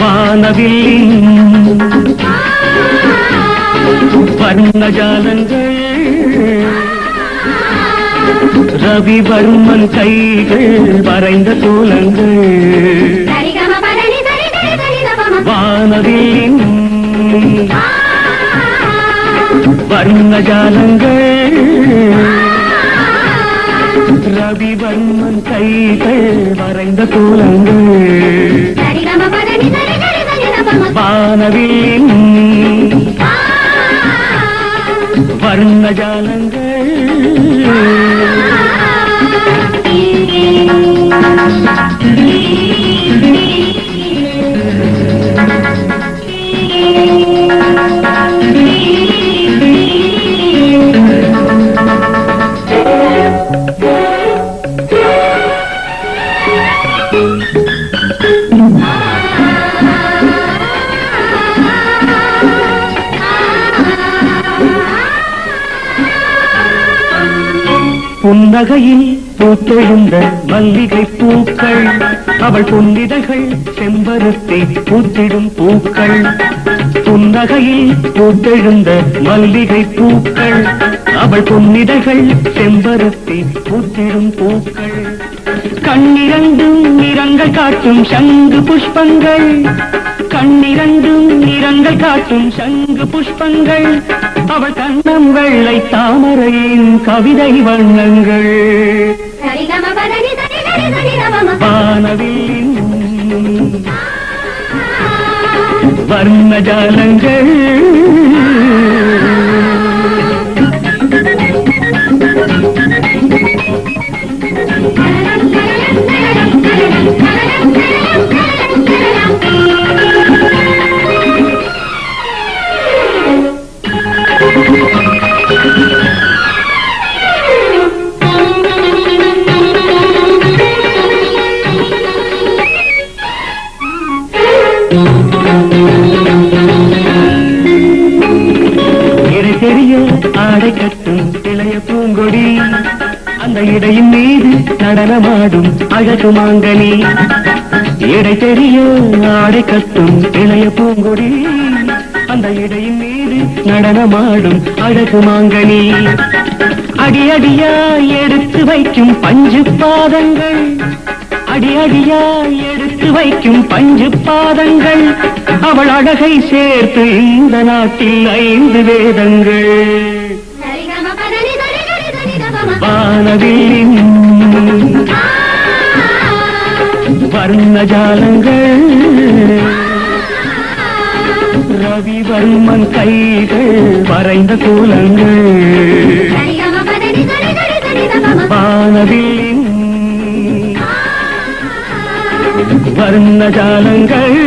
வானவில்லின் வர்ணஜாலங்கள் ரவிவர்மன் கைகள் வரைந்த கோலங்கள் தபம வானவில்லின் வர்ணஜாலங்கள். ரவிவர்மன் கைகள் வரைந்த கோலங்கள். சரிகம பதனி சரி சரி புன்னகையில் பூத்தெழுந்த மல்லிகை பூக்கள். அவள் பொன்னிதழ்கள் செம்பருத்தி பூத்திடும் பூக்கள். புன்னகையில் பூத்தெழுந்த மல்லிகை பூக்கள். அவள் பொன்னிதழ்கள் செம்பருத்தி பூத்திடும் பூக்கள். கண்ணிரண்டும் நிறங்கள் காட்டும் சங்கு புஷ்பங்கள். கண்ணிரண்டும் நிறங்கள் காட்டும் சங்கு புஷ்பங்கள். அவள் கண்ணம் வெள்ளை தாமரையின் கவிதை வண்ணங்கள். வானவில்லின் வர்ணஜாலங்கள். ஆடை கட்டும் இளைய பூங்கொடி. அந்த இடையின் மீது நடனமாடும் அழகு மாங்கனி. இடை தெரிய ஆடை கட்டும் இளைய பூங்கொடி. அந்த இடையின் மீது நடனமாடும் அழகு மாங்கனி. அடி அடியா எடுத்து வைக்கும் பஞ்சு பாதங்கள். அடி அடியா எடுத்து வைக்கும் பஞ்சு பாதங்கள். அவள் அழகை சேர்த்து இந்த நாட்டில் ஐந்து வேதங்கள். சரி தபம வர்ணஜாலங்கள். ரவிவர்மன் கைகள் வரைந்த கூலங்கள். சரிகம பதனி சரி வானவில்லின் வர்ணஜாலங்கள்.